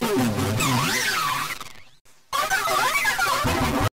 Thank you.